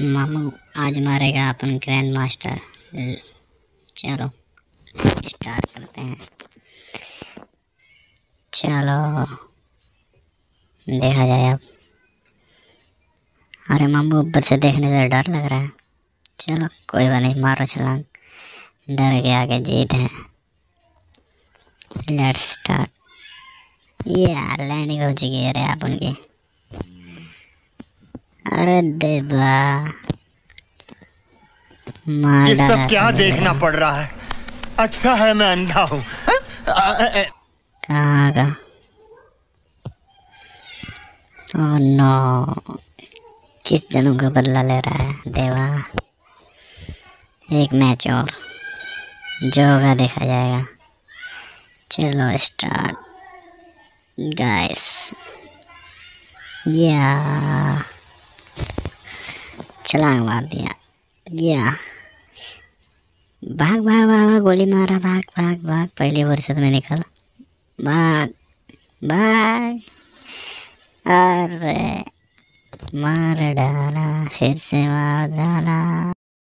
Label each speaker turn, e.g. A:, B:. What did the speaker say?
A: मामू, आज मारेगा अपन ग्रैंड मास्टर चलो स्टार्ट करते हैं। चलो, देखा जाए अब। अरे मामू, ऊपर से देखने से डर लग रहा है। चलो, कोई बात नहीं, मारो छलांग। डर के आगे जीत है। लेट्स स्टार्ट यार लैंडिंग हो चुकी है अरे आप की अरे देवा।
B: ये सब क्या देखना पड़ रहा है? अच्छा है मैं अंधा हूँ।
A: कहाँ का ओह नो। किस जन्म का बदला ले रहा है देवा? एक मैच और। जो होगा देखा जाएगा। चलो स्टार्ट। गाइस। या। छलांग मार दिया। गया भाग भाग भाग भाग, गोली मारा, भाग भाग भाग, पहले फुर्सत में निकल। भाग भाग। अरे, मार डाला, फिर से मार डाला।